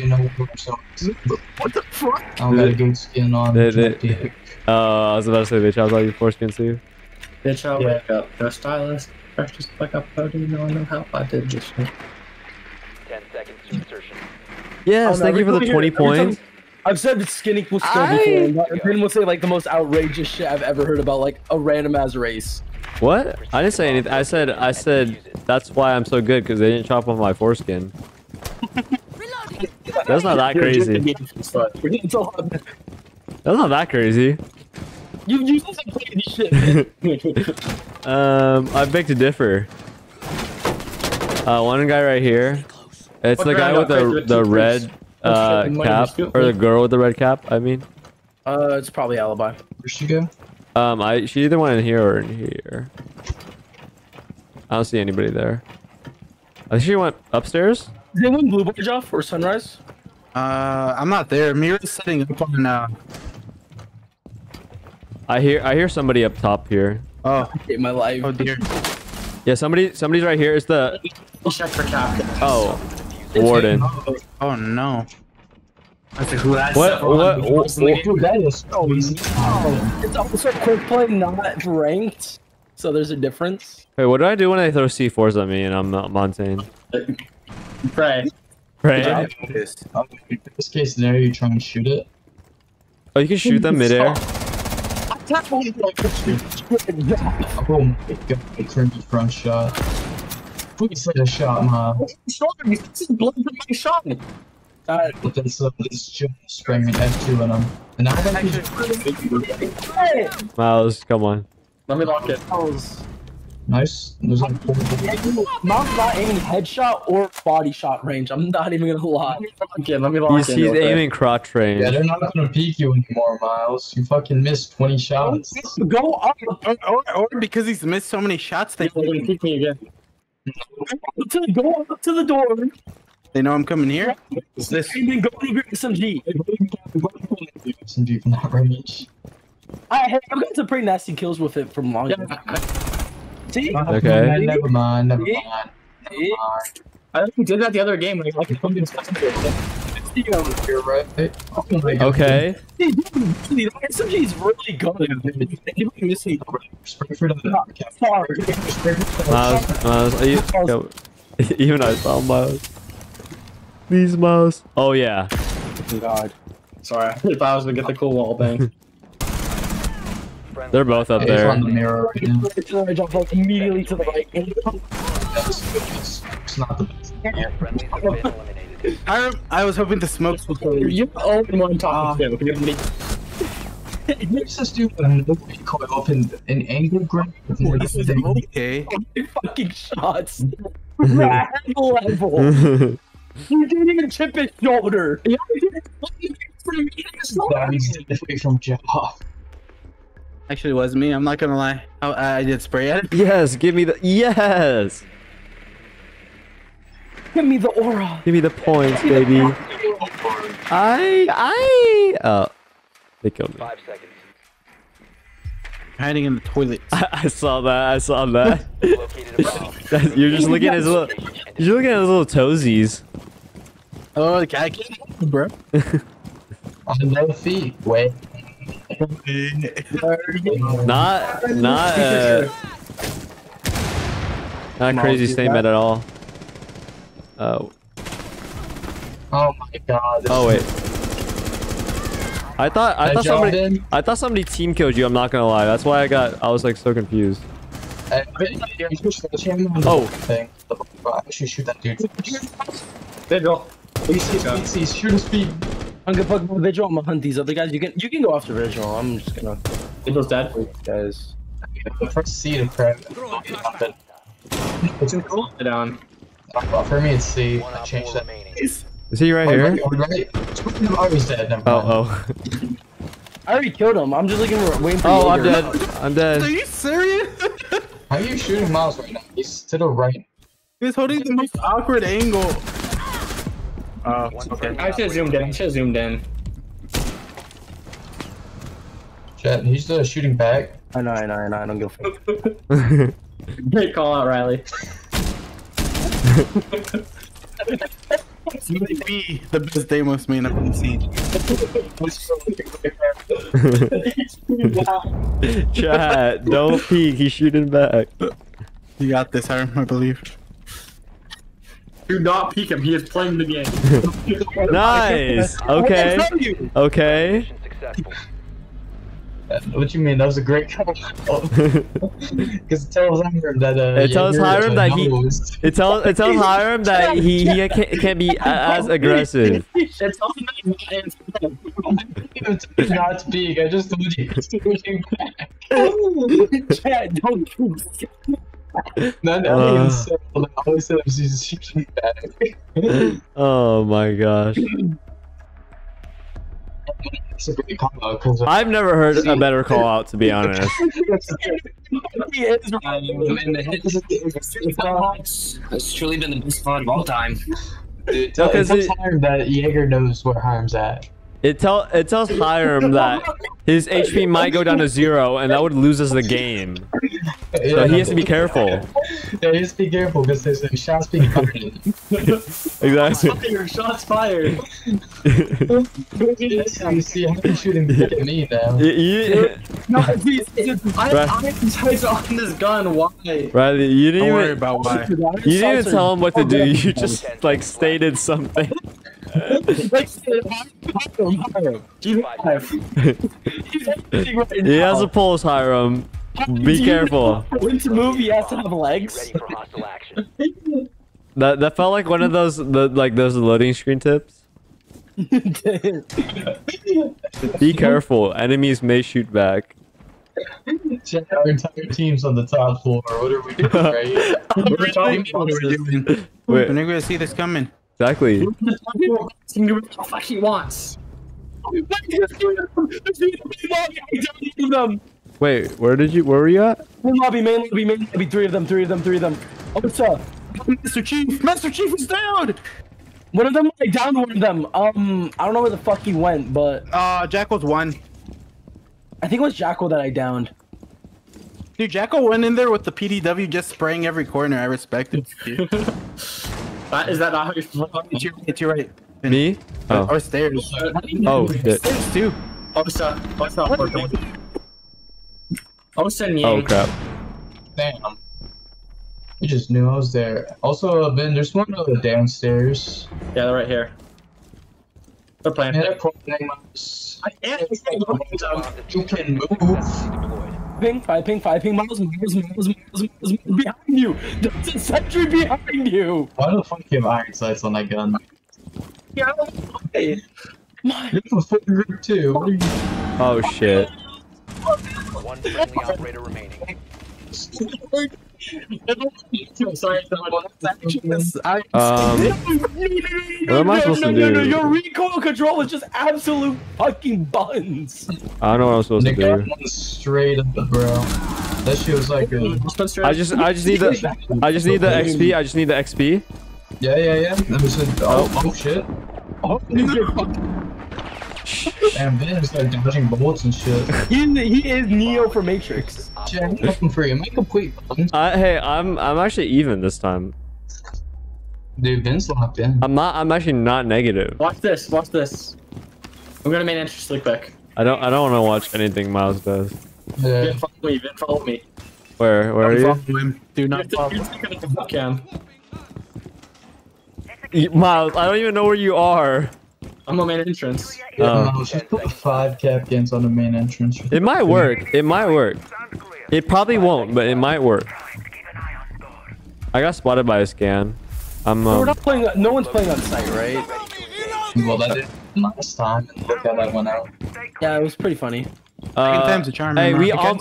Dude, no so What the fuck? I don't got a good skin on. They- they- Dick. Uh, I was about to say, bitch, I was like, you foreskin too. Bitch, I'll Yeah. wake up. No stylist. Precious like up I didn't know know how I did this shit. 10 seconds to insertion. Yes, thank you for the 20 points. I've said skin equals skill I- before, and Ben will say like the most outrageous shit I've ever heard about like a random as race. What? I didn't say anything. I said, I said, that's why I'm so good, because they didn't chop off my foreskin. That's not that crazy. It's a lot. That's not that crazy. You you said some crazy shit. Um, I beg to differ. Uh, one guy right here. It's What the guy with the the the red uh, cap, just do it. or the girl with the red cap. I mean, uh, it's probably alibi. Where'd she go? um, I she either went in here or in here. I don't see anybody there. I think she went upstairs. Did anyone blue bar off or sunrise? Uh, I'm not there. Mira's sitting up on uh. I hear I hear somebody up top here. Oh, Hate my life. oh dear. Yeah, somebody somebody's right here. It's the Check for captain. oh warden. Oh no. I think who that's What what? what, Dude, that is so easy. It's also quick play, not ranked. So there's a difference. Wait, what do I do when they throw C4s at me and I'm not Montagne? Pray. Right? Um, in this case scenario, you try and shoot it. Oh, you can shoot them midair. Oh my god, a cringy front shot. Please hit a shot, man. Uh, But then so this just sprang me F2 and I'm and now that Miles, come on. Let me lock it. Nice. There's like four Mom's not aiming headshot or body shot range. I'm not even gonna lie. Okay, let me lock He's, in. he's real quick. aiming crotch range. Yeah, they're not gonna peek you anymore, Miles. You fucking missed 20 shots. Go up Or, or, or because he's missed so many shots, they They're gonna kick me again. to the go up to the door they know I'm coming here. Is this? and then go to your SMG. SMG from that range. I have I've got some pretty nasty kills with it from long. See? Okay. Never mind, never Yeah. mind. Never Yeah. mind. I think we did that the other game. Like, like something You're right. Oh my god. Okay. Dude, see, that SMG is really good. They keep missing Spray for the far. Miles, Miles, are you, yo, even I saw Miles. Please, Miles. Oh yeah. God. Sorry, I thought I was gonna get the cool wall bang. They're both up Hey, it's on the there. mirror right now. I jump like immediately to the right. That's, it's, it's not the best. Friendlies have been eliminated. I, I was hoping ah. to smoke before. You're the only one talking to. Okay, It makes us do another recoil off in an angle grip. This is okay. fucking shots. Rat level. You didn't even chip his shoulder. That means definitely from Jeff. Actually, it was me. I'm not gonna lie. Oh, I, I did spray at it. yes, give me the yes. Give me the aura. Give me the points, baby. I I oh, they killed me. Five seconds. Hiding in the toilet. I, I saw that. I saw that. Located a bomb. That's- you're just looking at his little. You're looking at his little toesies. Oh, the guy can't, bro. On the feet. Wait. Not not uh, not a crazy statement at all. Oh Oh my god. oh wait. I thought I I thought somebody in. I thought somebody team killed you. I'm not gonna lie. That's why I got I was like so confused. Oh. thing. I should shoot that dude. Vigil. He's, he's, he's, he's shoot his feet. I'm gonna fuck with Vigil. I'm gonna hunt these other guys. You can you can go after Vigil. I'm just gonna Vigil's dead. guys. The first C to crack. It's cool. Sit down. For me, it's C. One I op changed four that. remaining. Is he right Oh, here? right, oh, right. No, I dead. Never mind. Oh oh I already killed him. I'm just looking for waiting for oh! I'm Jaeger. dead. I'm dead. Are you serious? How are you shooting Miles right now? He's to the right. He's holding the most awkward angle. Oh, One okay. I should have zoomed in. I should have zoomed in. Jet, he's uh, shooting back. I know, I know, I know. I don't give a fuck. Great call out, Riley. This might be the best Deimos main I've ever seen. Chat, don't peek. He's shooting back. You got this, Hiram, I believe. Do not peek him. He is playing the game. Nice. Okay. Okay. Mission successful. What you mean? That was a great call. Because it tells Hiram that uh, It tells Jaeger Hiram that he- It tells it tells Hiram that he, he can't, can't be a- as aggressive. It's all not answer. Even not to peek. I just told you to shooting back. Chad, don't do None Uh. uh, said, I always said he's shooting. Oh my gosh. It's a great combo because I've never heard a better call out to be honest. He is and the hits. It's truly been the best fun of all time. It No, 'cause tells it- Hiram that Jaeger knows where Hiram's at. It tell it tells Hiram that his HP might go down to zero and that would lose us the game. So he has to be careful. Yeah, he has to be careful because there's like, shots being fired. Exactly. Fire, shots fired. you see, I'm shooting back at me now. You- you- No, please. I Right. I on this gun. Why? Riley, you didn't Don't worry even about why. you didn't even tell him what to do. You just like stated something. Like, Hiram, Hiram. G5. He has a pulse, Hiram. Be careful. When to move, he has to have legs. ready for hostile action. That that felt like one of those the like those loading screen tips. Be careful. Enemies may shoot back. Check our entire team's on the top floor. What are we doing, right? We're talking about What are we doing? Wait, We're not gonna see this coming. exactly. what the fuck he wants. them. Wait, where did you? Where were you at? Main lobby, main lobby, main lobby. Three of them, three of them, three of them. Oh, what's up? Mr. Chief! Master Chief is down! One of them, I downed one of them. Um, I don't know where the fuck he went, but Uh, Jackal's one. I think it was Jackal that I downed. Dude, Jackal went in there with the PDW just spraying every corner. I respect it. That, is that not how you're supposed It's your, it's your right. Me? Oh. Or stairs. Oh shit. Stairs too. Osa, Osa, Osa and Oh Yang. crap. Damn. You just knew I was there. Also, uh, Ben, there's one other downstairs. Yeah, they're right here. They're playing. And they're playing us. I am. You can move. Deployed. Ping, five ping, five ping, miles, miles, miles, miles, miles, behind you. There's a sentry behind you. Why the fuck do you have iron sights on that gun? Yeah. Hey. My. You're from fucking group two. What are you? Oh shit. One friendly operator remaining. Sorry, I, Um. What am I supposed to no, no, no, do? Your recoil control is just absolute fucking buns. I don't know what I'm supposed to The gun do. straight up, bro. That shit was like a. I just I just need the I just need the XP. I just need the XP. Yeah, yeah, yeah. That was a. Oh, oh shit. Oh, And Ben is like dodging bullets and shit. he, he is Neo for Matrix. Jack, I'm looking for you. Make complete buttons. I, hey, I'm I'm actually even this time. Dude, Ben's locked in. I'm not. I'm actually not negative. Watch this. Watch this. I'm gonna main entrance really quick. I don't. I don't want to watch anything Miles does. Yeah. Vin, follow me. Vin, follow me. Where? Where are you? follow him. Do not follow. You're taking the fuck Miles, I don't even know where you are. I'm on the main entrance. Yeah, no, just put five cap Kapkans on the main entrance. It might work. It might work. It probably won't, but it might work. I got spotted by a scan. I'm We're um, not playing. No one's playing on site, right? Well, that did last time. Look how that went out. Yeah, it was pretty funny. uh, a charm, Hey, we Okay. al-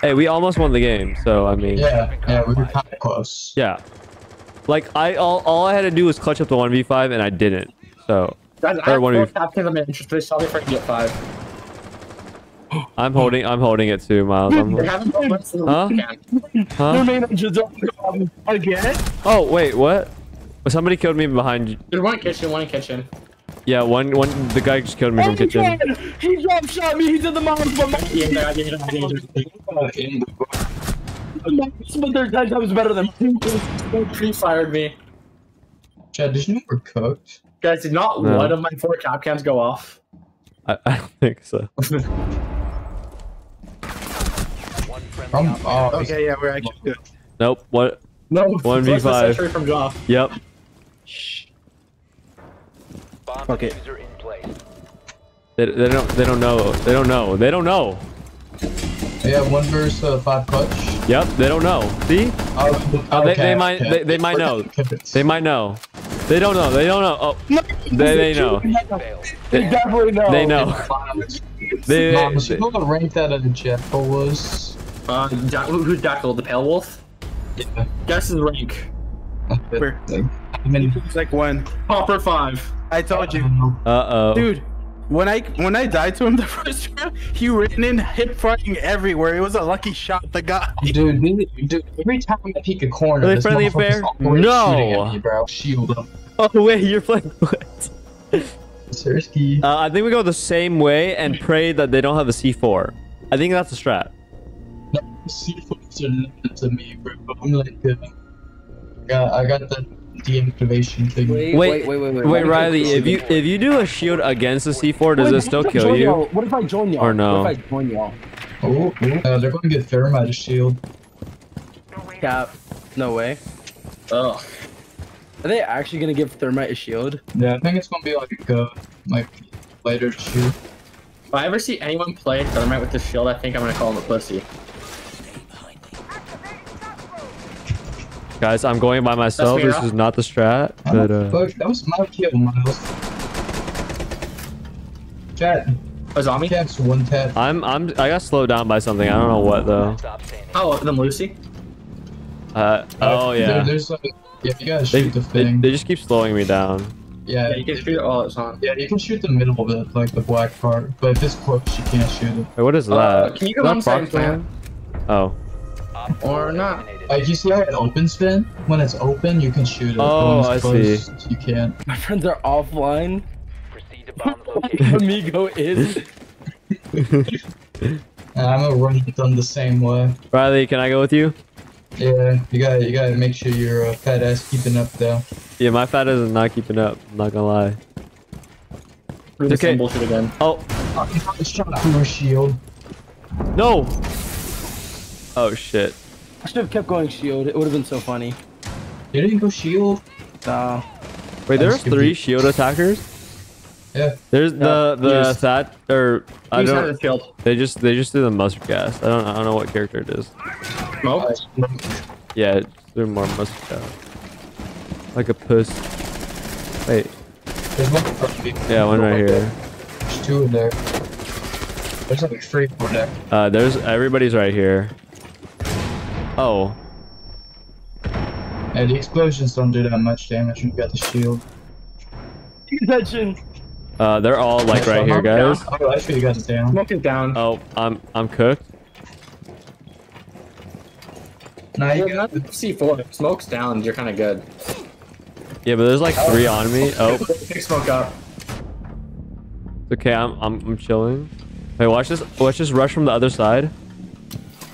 Hey, we almost won the game. So I mean, Yeah, yeah, we were kind of close. yeah. Like I all, all I had to do was clutch up the one v five, and I didn't. So Guys, I one have of four Kapkans on main entrance. They saw me freaking get five. I'm holding. I'm holding it too, Miles. I'm, They haven't done much to the Huh? huh? main engines on again. Oh wait, what? Well, somebody killed me behind. you. There's one in kitchen, one in kitchen. Yeah, one one. The guy just killed me Oh from my kitchen. God! He drop shot me. He did the mouse, but my Yeah, yeah, yeah. In but they're ten times better than mine. Pre-fired me. Chad, did you know we're cooked? Guys, did not No. one of my four Kapkans go off? I, I don't think so. One friendly From, oh, Okay, yeah, we're actually good. Nope. What? No, 1v5. plus the century from Joff. Yep. Bomb Okay. diffuser in place. They, they don't. They don't know. They don't know. They don't know. yeah, one verse uh, five clutch. Yep. They don't know. See? Oh, Oh, they- okay, they might- they- they might know. They might know. They don't know. They don't know. Oh. They they know. They definitely know. They know. They. Mom, they- you know what rank that a Jackal was? Uh, who's Dackle? The Pale Wolf? Yeah. Guess his rank. Where? I mean, It's like one. Copper 5. I told you. Uh oh. Dude, when I when I died to him the first round, he ran in hip fronting everywhere. It was a lucky shot. The guy. Dude, dude, dude, every time I peek a corner, Are they this friendly motherfucker's affair? No. me, bro. Shield him. Oh wait, you're playing what? Sersky. Uh, I think we go the same way and pray that they don't have the C4. I think that's the strat. No, C4s are nothing to me, bro. I'm like, uh, got, I got the deactivation thing. Wait, Wait, wait, wait, wait, wait. Wait, Riley, if you if you do a shield against the C4, does Wait, it still kill you? What if I join y'all? Or no? What if I join y'all? Oh, oh. Uh, they're going to get thermite shield. Cap. No way. Ugh. Are they actually gonna give Thermite a shield? Yeah, I think it's going to be like a like later shield. If I ever see anyone play Thermite with the shield, I think I'm gonna call him a pussy. Guys, I'm going by myself. This is not the strat, but uh, fuck, that was my kill, Miles. Chat, A zombie? cat's one tap. I'm I'm I got slowed down by something. I don't know what though. Oh, them Lucy? Uh, oh There- yeah. there's like, yeah, you gotta They, shoot the thing. they just keep slowing me down. yeah, Yeah, you can shoot it while it's on. Yeah, you can shoot the middle of it, like the black part. But if it's close, you can't shoot it. Wait, what is that? Uh, can you go Is that inside and Foxconn? Oh. Or not. eliminated. Like you see how it opens, Finn? When it's open, you can shoot it. Oh, when I it's closed, You can't. My friends are offline. Proceed to bomb location. Amigo is. And I'm gonna run them the same way. Riley, can I go with you? Yeah, you gotta, you gotta make sure your uh, fat ass keeping up though. Yeah, my fat ass is not keeping up. I'm not gonna lie. Really Okay. bullshit again. Oh Oh, you shot through a shield. no! Oh shit. I should have kept going shield. It would have been so funny. You didn't go shield. Nah. Wait, That's there's three stupid. shield attackers. Yeah. There's the the that or I Use don't. the shield. They just they just do the mustard gas. I don't I don't know what character it is. Smoke? Yeah, they're more mustard gas. Like a puss. Wait, There's one in front of you. yeah, one right here. There's two in there. There's like three more there. Uh, there's everybody's right here. Oh, And the explosions don't do that much damage when you got the shield. Attention. Uh, they're all like right here, guys. Oh, actually, you got it down. Smoke is down. Oh, I'm I'm cooked. Now you got C4. Smoke's down. You're kind of good. Yeah, but there's like three on me. Oh, Pick smoke up. it's okay. I'm I'm I'm chilling. Wait, watch this. Watch this rush from the other side.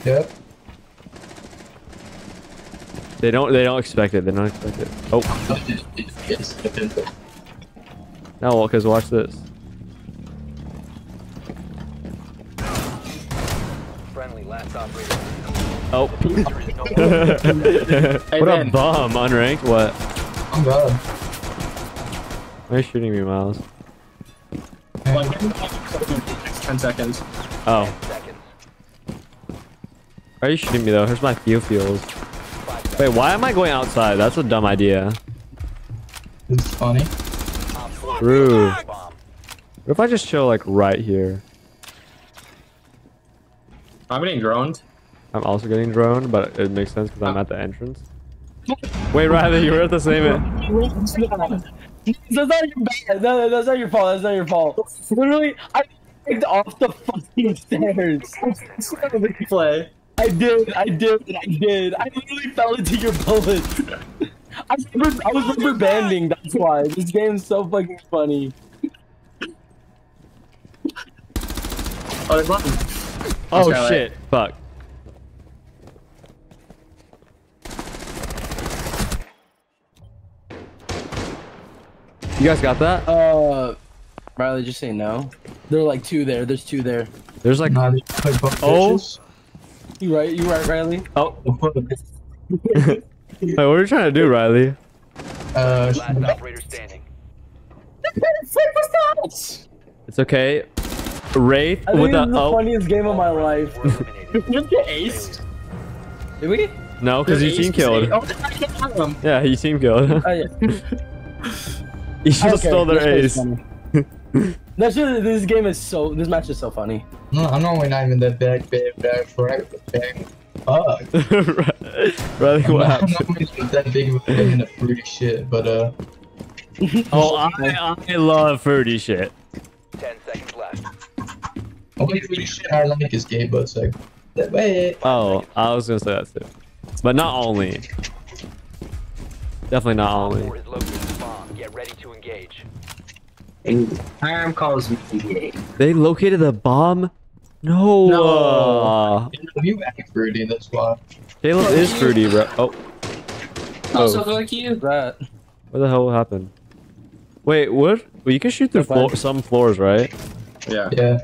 Yep. They don't they don't expect it. They don't expect it. Oh, Yes. no, well, cause watch this. Friendly last operator. Oh. There is no Hey, what a bomb, unranked. What? I'm God. Why are you shooting me, Miles? Like, 10 seconds. Oh, seconds. why are you shooting me though? Here's my fuel fuels. Wait, why am I going outside? That's a dumb idea. It's funny. Op four Rude. bomb. What if I just chill like right here? I'm getting droned. I'm also getting droned, but it makes sense because I'm uh. at the entrance. Wait, Riley, you were at the same end. That's not your bad. No, that's not your fault. That's not your fault. Literally, I picked off the fucking stairs. Play. I did. I did. I did. I literally fell into your bullets. I, remember, I was rubber banding. That's why this game's so fucking funny. Oh, there's one. Oh Skylight. shit! Fuck. You guys got that? Uh, Riley, just say no. There are like two there. There's two there. There's like Nah, they play Oh. pitches. You right? You right, Riley? oh. Wait, what are you trying to do, Riley? Uh, Last operator standing. It's okay. Wraith I think with this the is the oh funniest game of my life. Four get Ace. Did we? no, because you team killed. Oh, I can't have him. Yeah, you team killed. Oh, yeah. you should have Okay, stole their this ace. funny. That's just, this game is so. This match is so funny. no, I'm normally not even that bad, bad, bad for it. Bang. Fuck. Riley, I'm what not, I'm happened? not really that big of a fan of fruity shit, but uh, Oh, I, I love fruity shit. Ten seconds left. only fruity shit I like is gay butt sex. That way. Oh, I was gonna say that too, but not only. Definitely not only. four has located the bomb. Get ready to engage. Hiram calls me gay. They located the bomb. No. No. Uh, You act fruity, that's why. Caleb is fruity, bro. Oh, Also, Oh. fuck you. That. what the hell happened? Wait, what? Well, you can shoot through floor, some floors, right? Yeah. Yeah.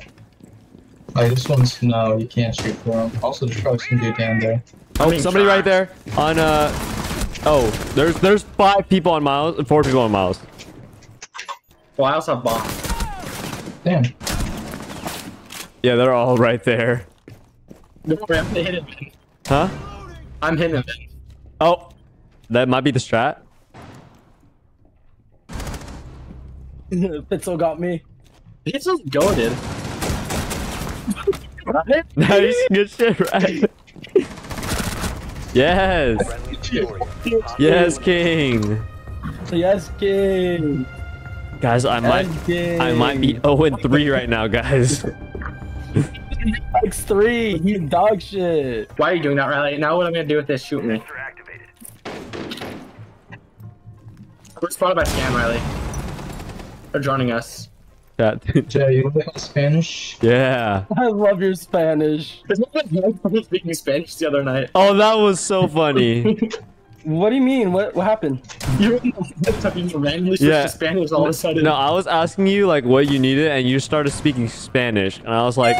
Like this one's no, you can't shoot through them. Also, the truck's can get down there. Oh, mean, somebody try. right there on uh. Oh, there's there's five people on miles, four people on miles. Well, I also have bombs. Damn. Yeah, they're all right there. Don't worry, I'm gonna hit him. Huh? I'm hitting him. Oh, that might be the strat. Pitzel got me. He's just goaded. Nice, good shit, right? yes, yes, King. Yes, king. Guys, I might, Yes, king. I might be 0 and 3 right now, guys. X three. You dog shit. Why are you doing that, Riley? Now what I'm gonna do with this? Shoot me. We're spotted by Scam, Riley. They're joining us. Chat. Jay, you like Spanish? yeah. I love your Spanish. There's no one speaking Spanish the other night. Oh, that was so funny. What do you mean? What what happened? You were talking randomly switched Yeah. to Spanish all of a sudden. No, I was asking you like what you needed, and you started speaking Spanish, and I was like,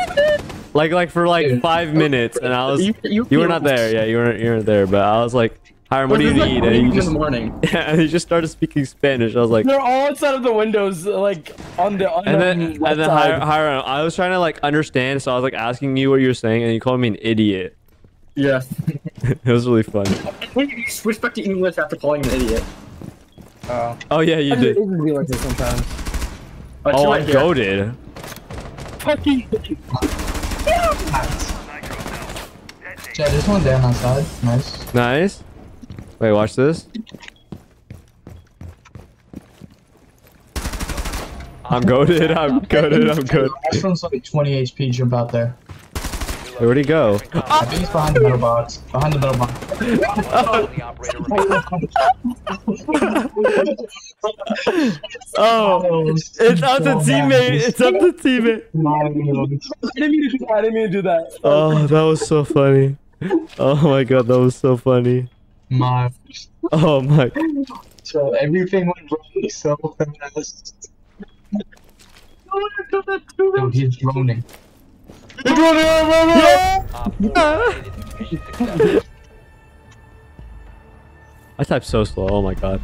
like, like for like five minutes, and I was, You- you- you were not there, yeah, you weren't, you weren't there, but I was like, Hiram, what do you like need? And you in the just, morning. yeah, and you just started speaking Spanish. I was like, They're all outside of the windows, like on the on and then, the and then side. Hiram, I was trying to like understand, so I was like asking you what you were saying, and you called me an idiot. Yeah. it was really fun. You switched back to English after calling an idiot. Oh. Oh yeah, you I did. just, it be like this sometimes. Oh, Oh, two I right here. goaded. Fucking. Jay, there's one down outside. Nice. Nice. Wait, watch this. I'm goaded. I'm goaded. I'm good. This one's like 20 HP. Jump out there. Wait, where'd he go? I think he's behind the metal box. Behind the metal box. The operator remains. Oh, oh, it's up to oh, teammate. It's up to teammate. I didn't mean to do that. I didn't mean to do that. Oh, that was so funny. Oh my god, that was so funny. My. Oh my. So everything went wrong so fast. Dude, he's droning. Op four eliminated. I type so slow. Oh my god.